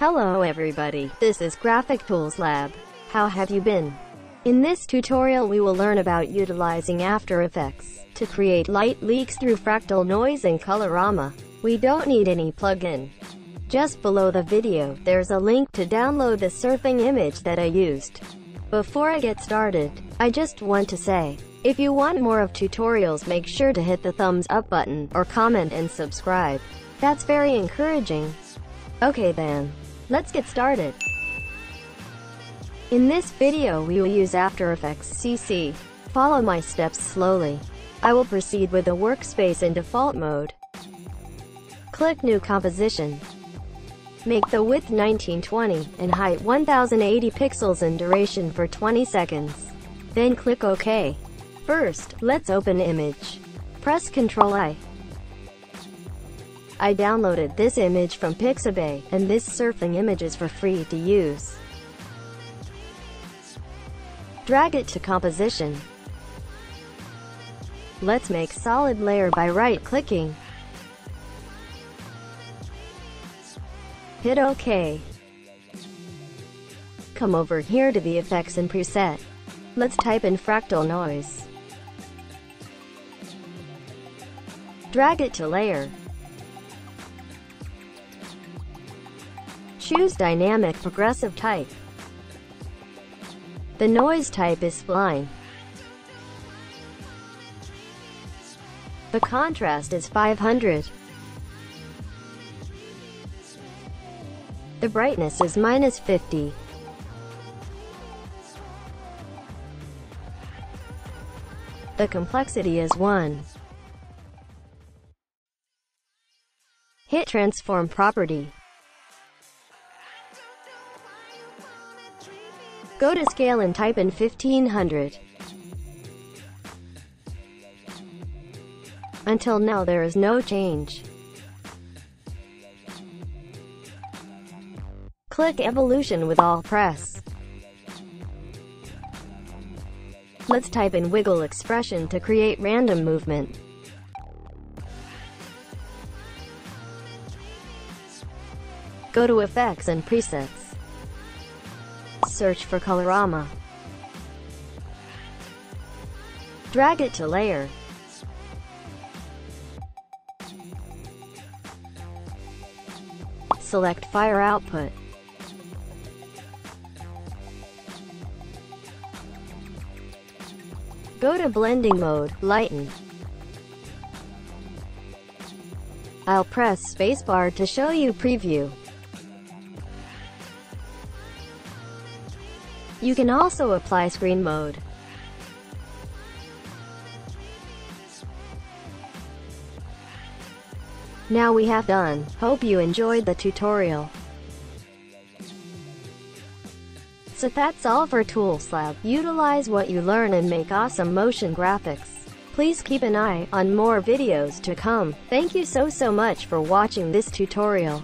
Hello everybody, this is Graphic Tools Lab. How have you been? In this tutorial we will learn about utilizing After Effects to create light leaks through fractal noise in Colorama. We don't need any plugin. Just below the video, there's a link to download the surfing image that I used. Before I get started, I just want to say, if you want more of tutorials make sure to hit the thumbs up button, or comment and subscribe. That's very encouraging. Okay then, let's get started. In this video we will use After Effects CC. Follow my steps slowly. I will proceed with the workspace in default mode. Click New Composition. Make the width 1920 and height 1080 pixels and duration for 20 seconds. Then click OK. First, let's open image. Press Ctrl I. I downloaded this image from Pixabay, and this surfing image is for free to use. Drag it to composition. Let's make solid layer by right-clicking. Hit OK. Come over here to the effects and preset. Let's type in fractal noise. Drag it to layer. Choose Dynamic Progressive type. The noise type is spline. The contrast is 500. The brightness is minus 50. The complexity is 1. Hit Transform property. Go to Scale and type in 1500. Until now there is no change. Click Evolution with Alt press. Let's type in wiggle expression to create random movement. Go to Effects and Presets. Search for Colorama. Drag it to Layer. Select Fire Output. Go to Blending Mode, Lighten. I'll press spacebar to show you preview. You can also apply screen mode. Now we have done. Hope you enjoyed the tutorial. So that's all for Tools Lab. Utilize what you learn and make awesome motion graphics. Please keep an eye on more videos to come. Thank you so so much for watching this tutorial.